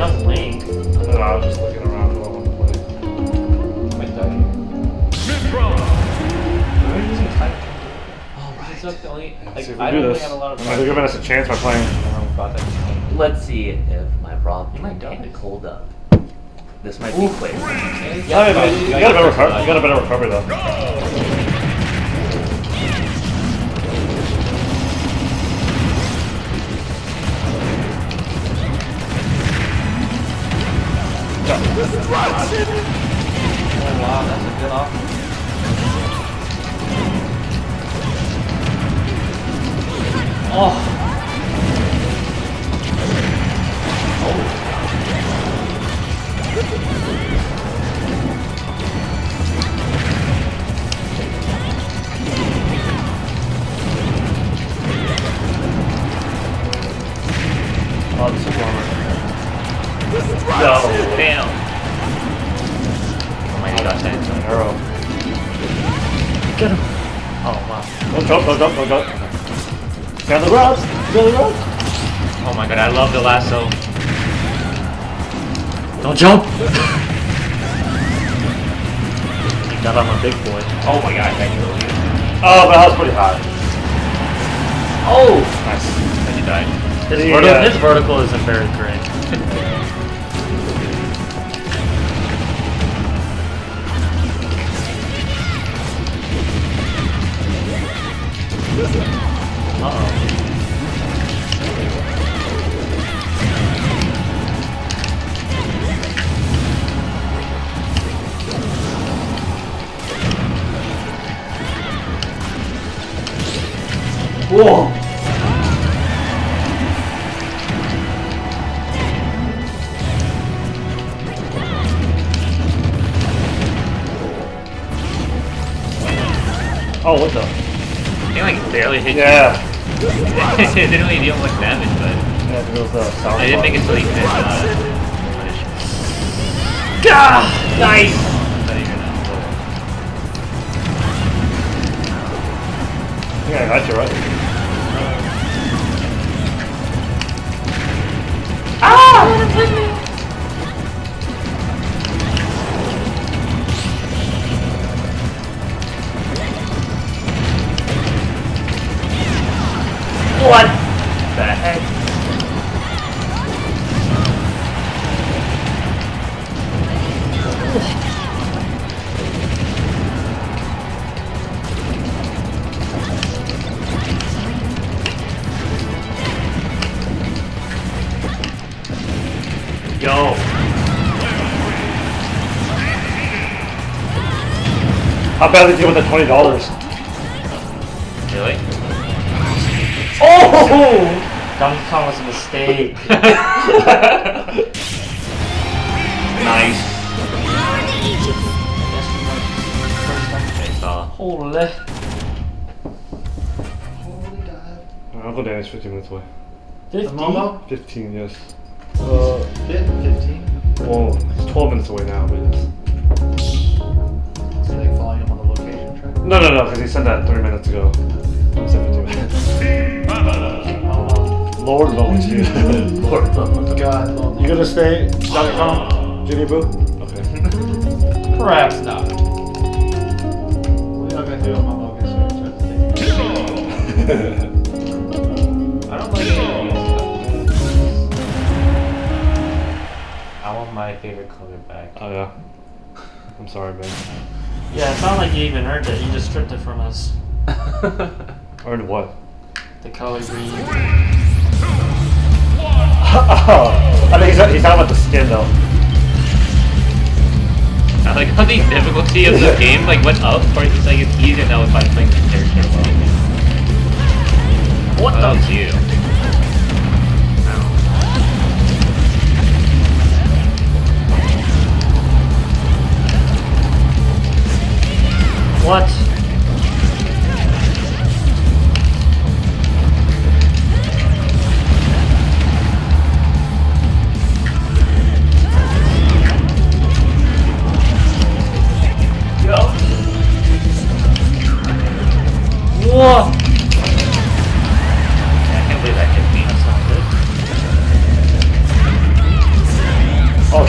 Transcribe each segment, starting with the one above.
Young Link. No, I was just looking around for one to play. Might die here. Are they using type? It's not the only. Let's Like, see if we I do don't really this. have a lot of. They're giving us a chance by playing. I thought that. Let's see if my problem You might die. can't hold up. This might be quick. Yeah, but you, got a better recovery. You got a better recovery though. Oh wow, that's a good offer. Oh. Oh, this is warmer. No. Damn. Oh my gosh, that is An arrow. Get him. Oh wow. Don't jump, don't jump, don't jump. Stay on the ropes! Stay on the ropes! Oh my god, I love the lasso. Don't jump! God, I'm a big boy. Oh my god, thank you. Oh, but that was pretty high. Oh! Nice. And he died. His, The, vertical, his vertical isn't very great. Uh-oh. Whoa! Oh, what the? They like barely hit Yeah. you. it didn't really deal much damage, but Yeah, it was sour I didn't think it so you could uh, punish. Gah! Nice! Uh, Yeah, I got you right. What the heck? Yo. How bad did you with the twenty dollars? Oh! Donkey Kong was a mistake. nice. Face off. Holy. Uncle Danny's fifteen minutes away. The Momo? Fifteen, yes. Uh, 15? Well, it's twelve minutes away now, but yes. So they following him on the location track? No, no, no, because he said that three minutes ago. I said fifteen minutes. Lord loans you. Lord loans. God, well, You gonna stay, Dr. Kong? Jimmy Boo? Okay. perhaps not. We're not gonna do a Momo against. I don't like. I want my favorite color back. oh yeah. I'm sorry, man. Yeah, it's not like you even heard that. You just stripped it from us. Earned what? The color green. oh, I think he's, he's talking about the skin though. I like how the difficulty of the game like went up for it's like it's easier now if I'm playing the character well. What Oh, the? you. What?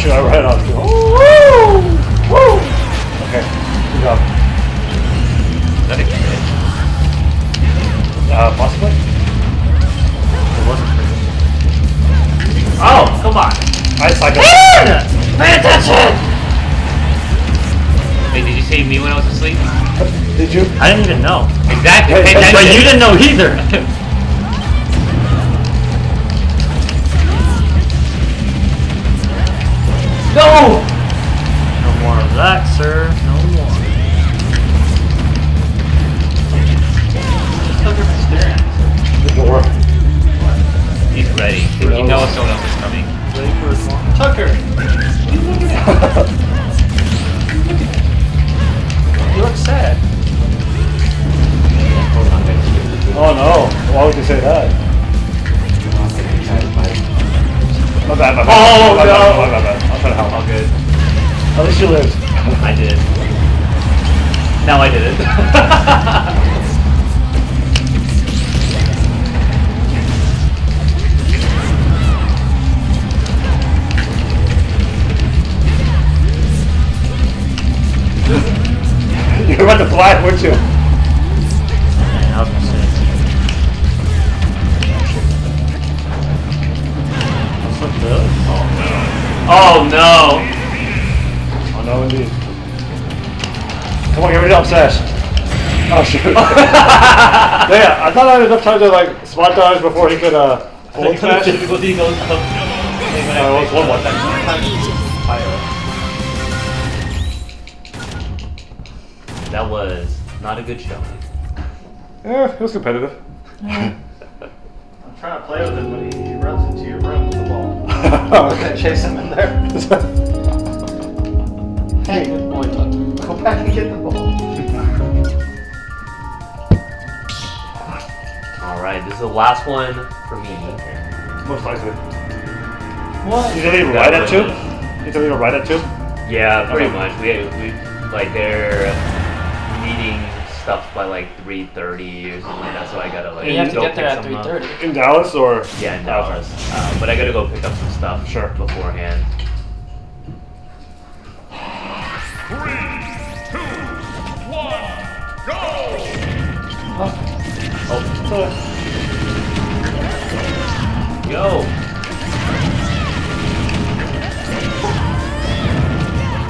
Shit, I ran off. Woo! Woo! Okay, good job. Is that a crit? Uh, possibly? It wasn't pretty. Oh, come on. I cycled. Pay attention! Wait, did you save me when I was asleep? Did you? I didn't even know. Exactly. Hey, hey, But you didn't know either. No! No more of that, sir. No more. Just Tucker for staring. The door. He's ready. He knows? knows someone else is coming. Ready for his long. Tucker! You look sad. oh no, why would you say that? Oh, my bad, my bad. Oh, my no. My bad, my bad. Good. At least you lived. I did. Now I did it. you were about to fly, weren't you? Come on, get rid of obsess. Oh shoot. yeah, I thought I had enough time to like spot dodge before he could uh hold smash. difficulty goes up. What's one more That was not a good showing. Yeah, it was competitive. I'm trying to play with him, but he runs into your room with the ball. oh, I chase him in there. Is the last one for me. Most likely. What? You didn't leave right at two? You didn't leave right at two? Yeah, pretty Okay. much. We, we like they're meeting stuff by like 3:30 or something like that, so I gotta like You have to get there at 3:30. In Dallas or? Yeah, in Dallas. Uh, but I gotta go pick up some stuff Sure. beforehand. Yo! Oh,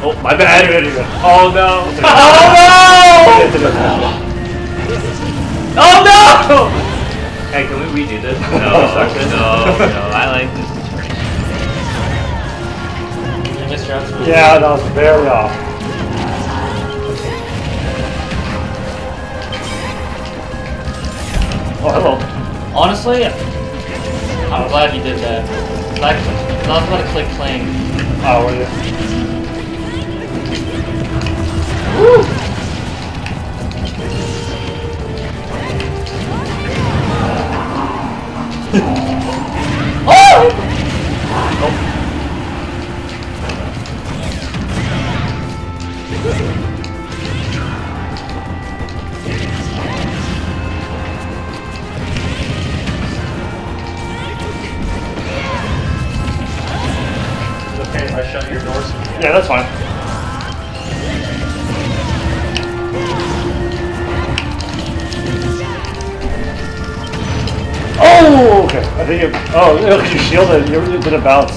Oh, my bad. Oh no! Oh no! Oh no! Hey, can we redo this? No, no, no. I like this situation. You missed your answer. Yeah, that was very off. Oh, hello. Honestly, I'm glad you did that. I, was about to click playing. Oh, were you? It's doors. Yeah, that's fine. Oh, okay. I think it. Oh, look, you shielded. You you did a bounce.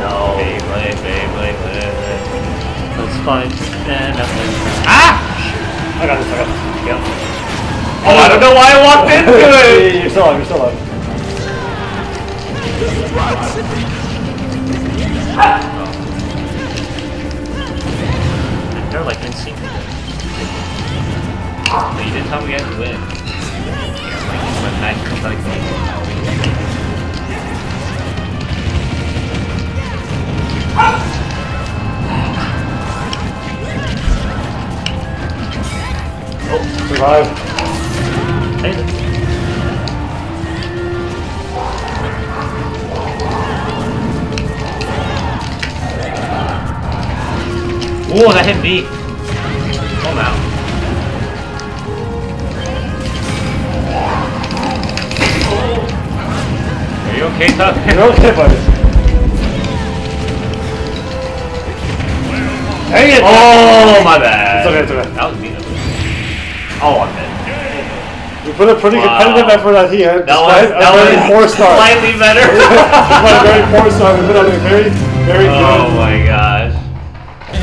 No. Play, play, play. That's fine. And nothing. I got this. I got this. Yep. Oh, I don't know why I walked into it! You're still alive. You're still alive. They're like in sync. But you didn't tell me I had to win. Yeah, like, it's my match comes like Survive. Hey, Whoa, that hit me. him out. Are you okay, Tuck? You're okay, buddy. Dang it! Oh, my bad. It's okay, it's okay. That was mean of him. Oh, I'm dead. We put a pretty Wow. competitive effort out here. That was, despite that a very poor was start. slightly better. despite a very poor start, we put up a very, very oh good. my gosh.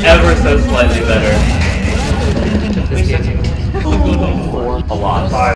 Ever so slightly better. A lot.